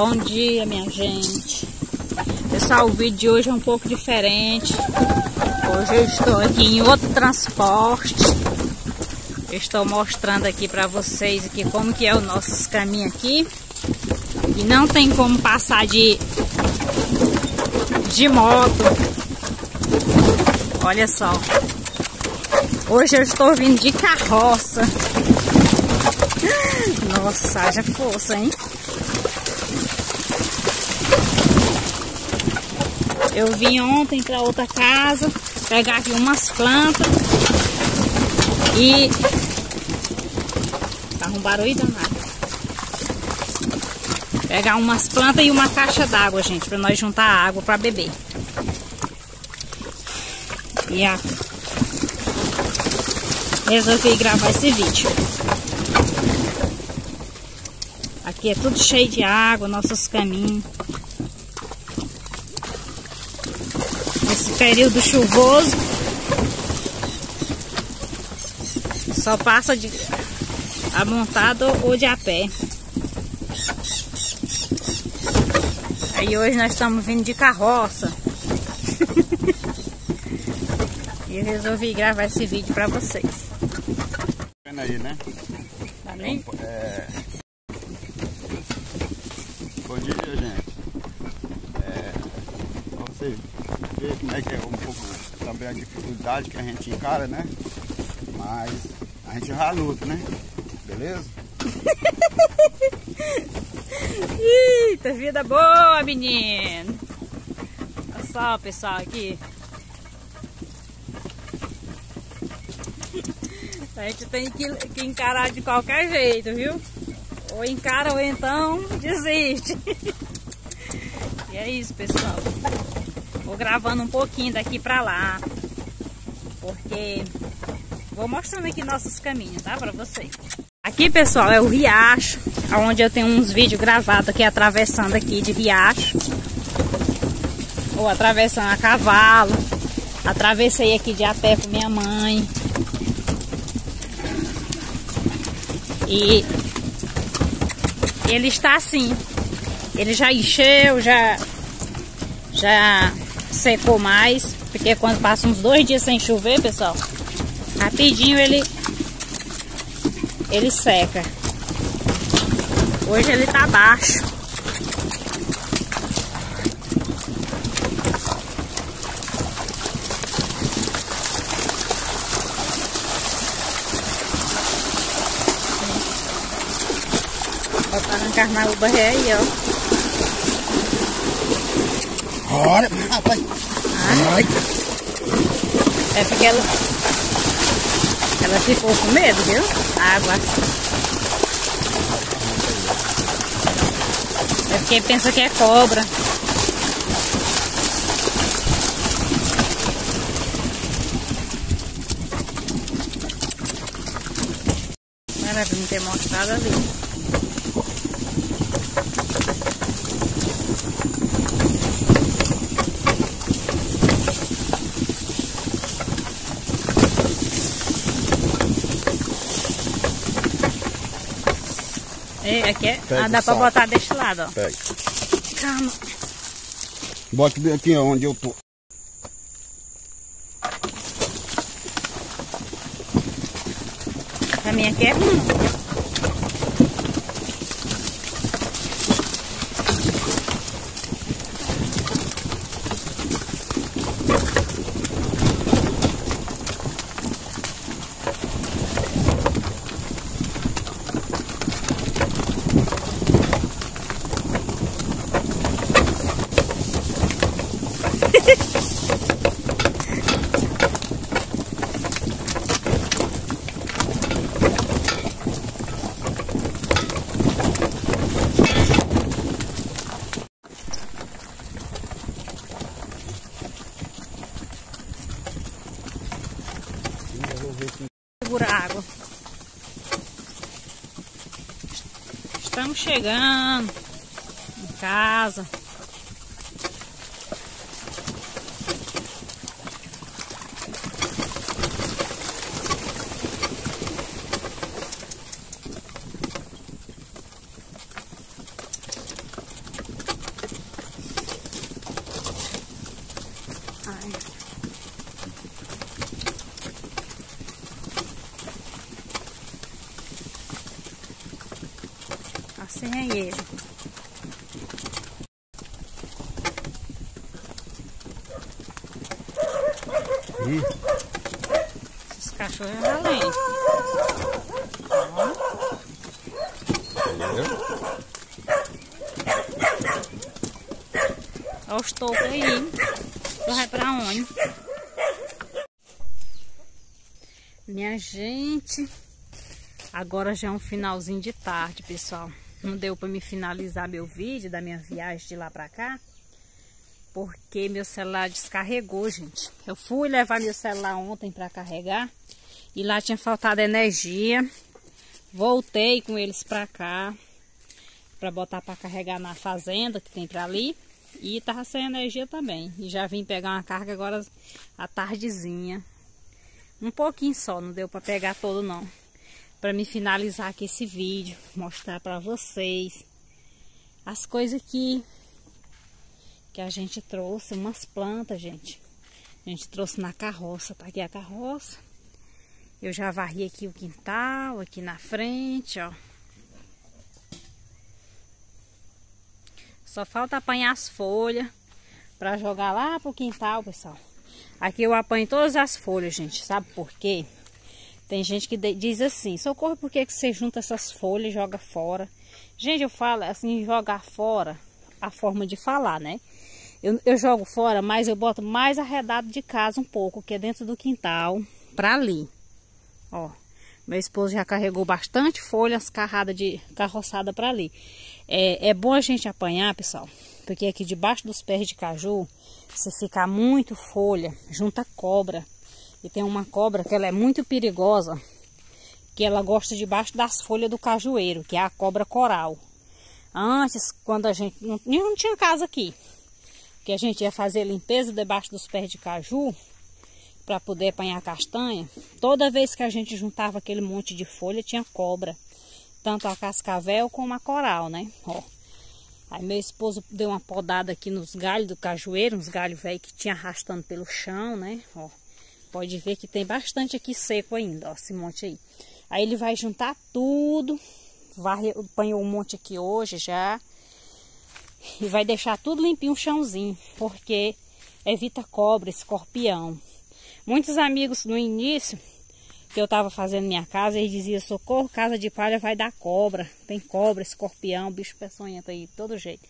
Bom dia, minha gente. Pessoal, o vídeo de hoje é um pouco diferente. Hoje eu estou aqui em outro transporte. Eu estou mostrando aqui para vocês aqui como que é o nosso caminho aqui. E não tem como passar de de moto. Olha só. Hoje eu estou vindo de carroça. Nossa, haja força, hein? Eu vim ontem para outra casa, pegar aqui umas plantas e tá um barulho danado. Pegar umas plantas e uma caixa d'água, gente, para nós juntar água para beber. E a... resolvi gravar esse vídeo. Aqui é tudo cheio de água, nossos caminhos. Esse período chuvoso só passa de amontado ou de a pé. Aí hoje nós estamos vindo de carroça. e eu resolvi gravar esse vídeo para vocês. Vendo aí, né? Tá nem? É... Bom dia, gente. É... Pra você ver como é que é um pouco também a dificuldade que a gente encara, né? Mas a gente já luta, né? Beleza? Eita, vida boa, menino! Olha só, pessoal, aqui. A gente tem que, que encarar de qualquer jeito, viu? Ou encara ou então desiste. E é isso, pessoal. Vou gravando um pouquinho daqui pra lá. Porque vou mostrando aqui nossos caminhos, tá? Pra vocês. Aqui, pessoal, é o riacho. Onde eu tenho uns vídeos gravados aqui atravessando aqui de riacho. Ou atravessando a cavalo. Atravessei aqui de a pé com minha mãe. E ele está assim. Ele já encheu, já já secou mais, porque quando passa uns dois dias sem chover, pessoal, rapidinho ele ele seca. Hoje ele tá baixo. Botar na carnaúba aí, ó. Bora, rapaz! Ai. É porque ela, ela ficou com medo, viu? Água. É porque pensa que é cobra. Pra me ter mostrado ali. Aqui é. Ah, dá pra botar deste lado, ó. Pega. Calma. Bota bem aqui onde eu tô. Pra mim aqui é ruim. Segura a água. Estamos chegando em casa. ali. Esses cachorros é valente. Entendeu? Olha os tocos aí. Tu vai pra onde? Minha gente, agora já é um finalzinho de tarde, pessoal. Não deu para me finalizar meu vídeo da minha viagem de lá para cá, porque meu celular descarregou, gente. Eu fui levar meu celular ontem para carregar e lá tinha faltado energia. Voltei com eles para cá para botar para carregar na fazenda que tem para ali e tava sem energia também. E já vim pegar uma carga agora à tardezinha. Um pouquinho só, não deu para pegar todo não. Para me finalizar aqui esse vídeo, mostrar para vocês as coisas que que a gente trouxe, umas plantas, gente. A gente trouxe na carroça, tá aqui a carroça. Eu já varri aqui o quintal, aqui na frente, ó. Só falta apanhar as folhas para jogar lá pro quintal, pessoal. Aqui eu apanho todas as folhas, gente. Sabe por quê? Tem gente que diz assim, socorro, por que, você junta essas folhas e joga fora? Gente, eu falo assim, jogar fora, a forma de falar, né? Eu, eu jogo fora, mas eu boto mais arredado de casa um pouco, que é dentro do quintal, pra ali. Ó, meu esposo já carregou bastante folhas carrada de carroçada para ali. É, é bom a gente apanhar, pessoal, porque aqui debaixo dos pés de caju se ficar muito folha, junta cobra. E tem uma cobra que ela é muito perigosa, que ela gosta debaixo das folhas do cajueiro, que é a cobra coral. Antes, quando a gente não, não tinha casa aqui, que a gente ia fazer limpeza debaixo dos pés de caju para poder apanhar castanha, toda vez que a gente juntava aquele monte de folha tinha cobra, tanto a cascavel como a coral, né? Ó. Aí meu esposo deu uma podada aqui nos galhos do cajueiro, uns galhos velhos que tinha arrastando pelo chão, né? Ó, pode ver que tem bastante aqui seco ainda, ó, esse monte aí. Aí ele vai juntar tudo, vai, apanhou um monte aqui hoje já. E vai deixar tudo limpinho o chãozinho, porque evita cobra, escorpião. Muitos amigos no início que eu estava fazendo minha casa, ele dizia, socorro, casa de palha vai dar cobra. Tem cobra, escorpião, bicho peçonhento aí, todo jeito.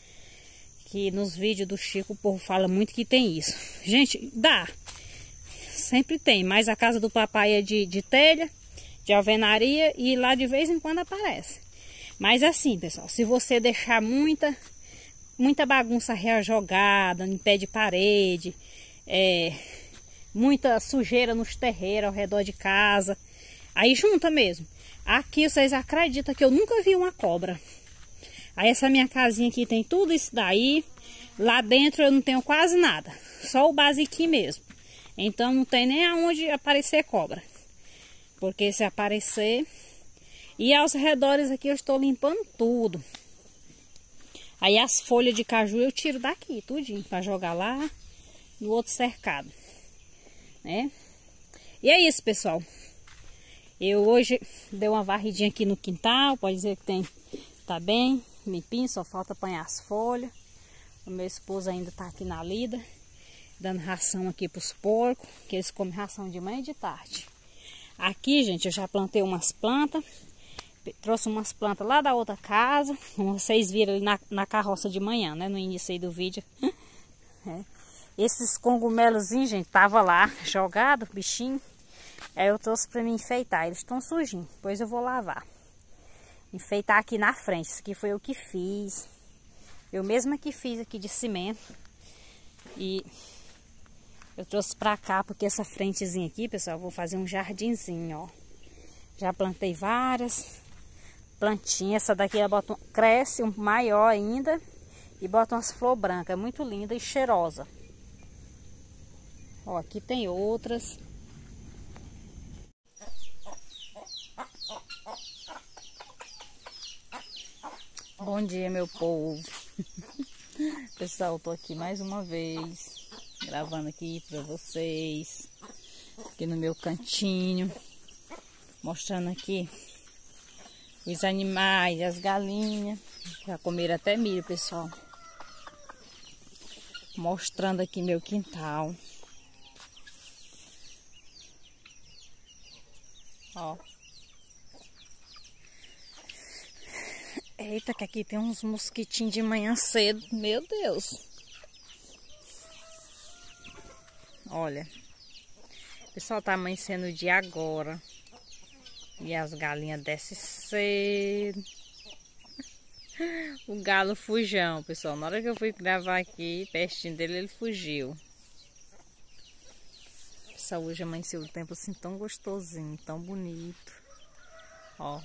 Que nos vídeos do Chico o povo fala muito que tem isso. Gente, dá. Sempre tem, mas a casa do papai é de, de telha, de alvenaria e lá de vez em quando aparece. Mas assim, pessoal, se você deixar muita, muita bagunça jogada em pé de parede, é, muita sujeira nos terreiros ao redor de casa. Aí junta mesmo. Aqui vocês acreditam que eu nunca vi uma cobra. Aí essa minha casinha aqui tem tudo isso daí. Lá dentro eu não tenho quase nada. Só o basiquinho mesmo. Então não tem nem aonde aparecer cobra. Porque se aparecer... E aos redores aqui eu estou limpando tudo. Aí as folhas de caju eu tiro daqui, tudinho, para jogar lá no outro cercado né? E é isso, pessoal. Eu hoje dei uma varridinha aqui no quintal, pode dizer que tem, tá bem, limpinho, só falta apanhar as folhas. O meu esposo ainda tá aqui na lida, dando ração aqui pros porcos, que eles comem ração de manhã e de tarde. Aqui, gente, eu já plantei umas plantas, trouxe umas plantas lá da outra casa, como vocês viram ali na, na carroça de manhã, né, no início aí do vídeo. é. Esses cogumelos, gente, tava lá jogado, bichinho. Aí eu trouxe para me enfeitar. Eles estão sujinhos. Depois eu vou lavar. Enfeitar aqui na frente. Isso aqui foi o que fiz. Eu mesma que fiz aqui de cimento. E eu trouxe para cá porque essa frentezinha aqui, pessoal, eu vou fazer um jardinzinho, ó. Já plantei várias plantinhas. Essa daqui ela bota, cresce um maior ainda e bota umas flores brancas. É muito linda e cheirosa. Ó, aqui tem outras. Bom dia, meu povo. Pessoal, tô aqui mais uma vez, gravando aqui para vocês, aqui no meu cantinho, mostrando aqui os animais, as galinhas. Já comeram até milho, pessoal. Mostrando aqui meu quintal. Ó. Eita, que aqui tem uns mosquitinhos de manhã cedo. Meu Deus. Olha. Pessoal tá amanhecendo o dia agora. E as galinhas descem cedo. O galo fujão, pessoal. Na hora que eu fui gravar aqui, pertinho dele, ele fugiu. Essa hoje amanheceu o tempo assim tão gostosinho, tão bonito. Ó.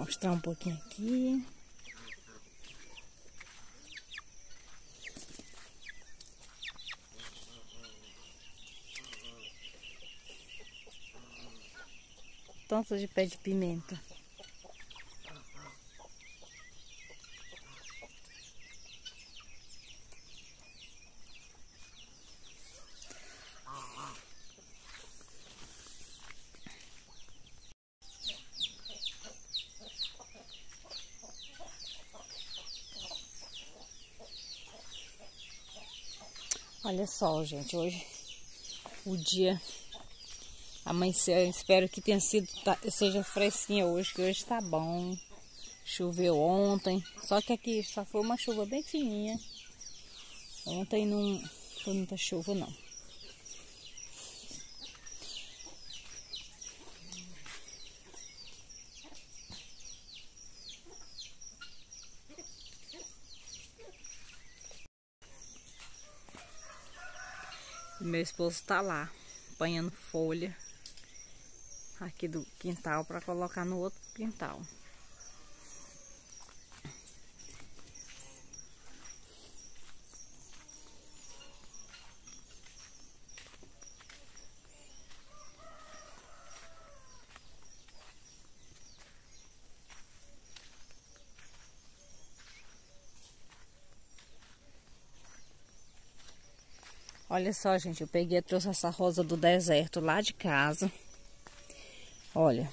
Mostrar um pouquinho aqui. Tanto de pé de pimenta. Olha só, gente, hoje o dia amanheceu. Espero que tenha sido tá, seja fresquinha hoje, que hoje tá bom. Choveu ontem, só que aqui só foi uma chuva bem fininha. Ontem não foi muita chuva não. Meu esposo está lá, apanhando folha aqui do quintal para colocar no outro quintal. Olha só, gente, eu peguei trouxe essa rosa do deserto lá de casa. Olha.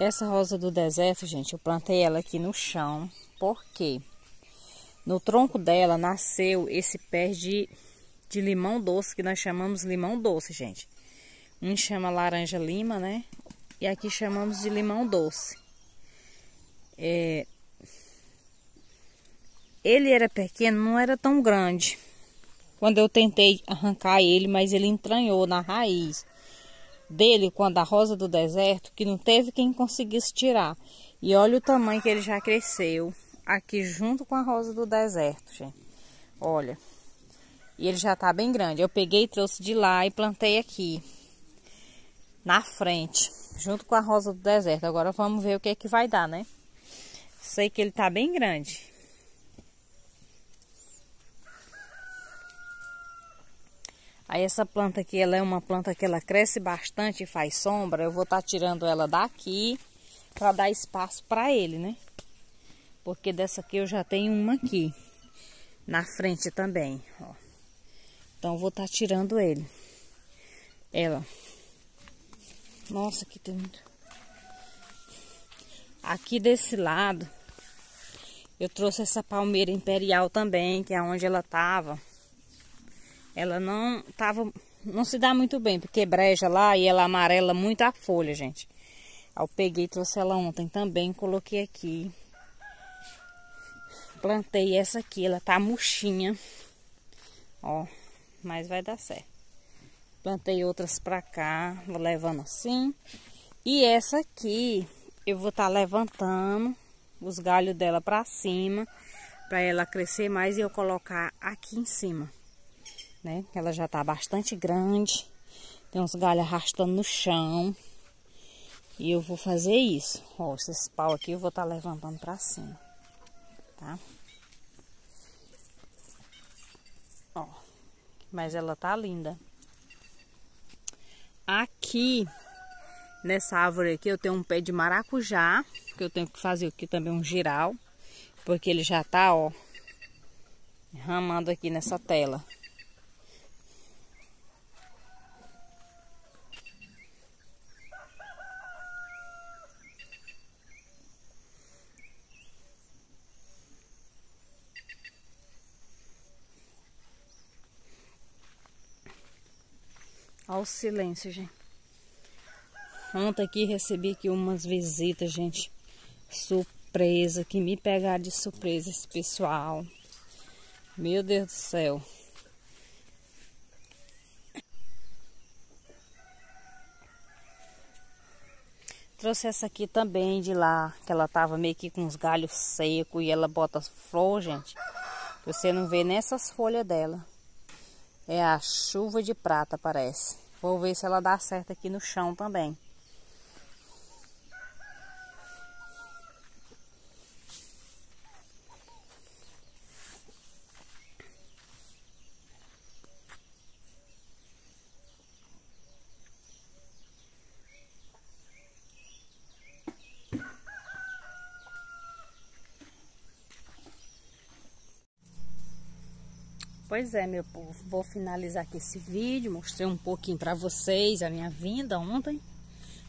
Essa rosa do deserto, gente, eu plantei ela aqui no chão. Por quê? No tronco dela nasceu esse pé de, de limão doce, que nós chamamos limão doce, gente. Um chama laranja lima, né? E aqui chamamos de limão doce. É... Ele era pequeno, não era tão grande quando eu tentei arrancar ele, mas ele entranhou na raiz dele quando a rosa do deserto, que não teve quem conseguisse tirar. E olha o tamanho que ele já cresceu aqui junto com a rosa do deserto, gente. Olha. E ele já tá bem grande. Eu peguei, trouxe de lá e plantei aqui. Na frente, junto com a rosa do deserto. Agora vamos ver o que é que vai dar, né? Sei que ele tá bem grande. Aí essa planta aqui, ela é uma planta que ela cresce bastante e faz sombra. Eu vou estar tá tirando ela daqui para dar espaço para ele, né? Porque dessa aqui eu já tenho uma aqui. Na frente também, ó. Então vou estar tá tirando ele. Ela. Nossa, aqui tem muito. Aqui desse lado, eu trouxe essa palmeira imperial também, que é onde ela tava ela não tava, não se dá muito bem, porque breja lá e ela amarela muito a folha, gente. Eu peguei, trouxe ela ontem também, coloquei aqui. Plantei essa aqui, ela tá murchinha. Ó, mas vai dar certo. Plantei outras pra cá, vou levando assim. E essa aqui, eu vou estar tá levantando os galhos dela pra cima, pra ela crescer mais e eu colocar aqui em cima né? Ela já tá bastante grande. Tem uns galhos arrastando no chão. E eu vou fazer isso. Ó, esses pau aqui eu vou estar tá levantando pra cima. Tá? Ó. Mas ela tá linda. Aqui, nessa árvore aqui, eu tenho um pé de maracujá. Que eu tenho que fazer aqui também um giral. Porque ele já tá, ó. Ramando aqui nessa tela. Olha o silêncio, gente. Ontem aqui recebi aqui umas visitas, gente. Surpresa, que me pegaram de surpresa esse pessoal. Meu Deus do céu. Trouxe essa aqui também de lá, que ela tava meio que com os galhos secos e ela bota flor, gente. Você não vê nessas folhas dela. É a chuva de prata, parece. Vou ver se ela dá certo aqui no chão também. Pois é, meu povo, vou finalizar aqui esse vídeo, mostrei um pouquinho para vocês a minha vinda ontem,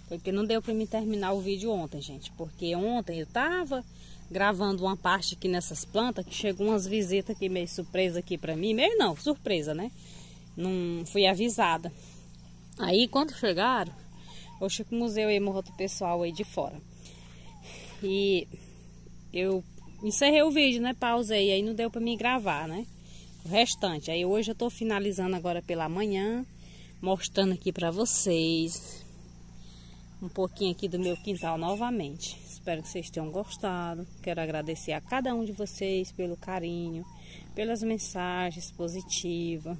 porque não deu para me terminar o vídeo ontem, gente, porque ontem eu tava gravando uma parte aqui nessas plantas, que chegou umas visitas aqui meio surpresa aqui para mim, meio não, surpresa, né? Não fui avisada. Aí quando chegaram, eu fui pro museu e outro pessoal aí de fora. E eu encerrei o vídeo, né? Pausei, aí não deu para me gravar, né? O restante. Aí hoje eu tô finalizando agora pela manhã, mostrando aqui para vocês um pouquinho aqui do meu quintal novamente. Espero que vocês tenham gostado. Quero agradecer a cada um de vocês pelo carinho, pelas mensagens positivas,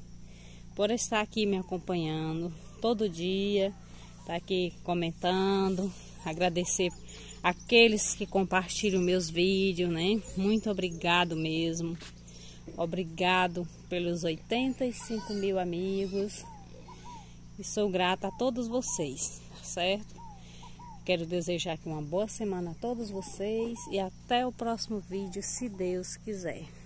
por estar aqui me acompanhando todo dia, tá aqui comentando, agradecer aqueles que compartilham meus vídeos, né? Muito obrigado mesmo. Obrigado pelos 85 mil amigos. E sou grata a todos vocês, certo? Quero desejar aqui uma boa semana a todos vocês e até o próximo vídeo, se Deus quiser.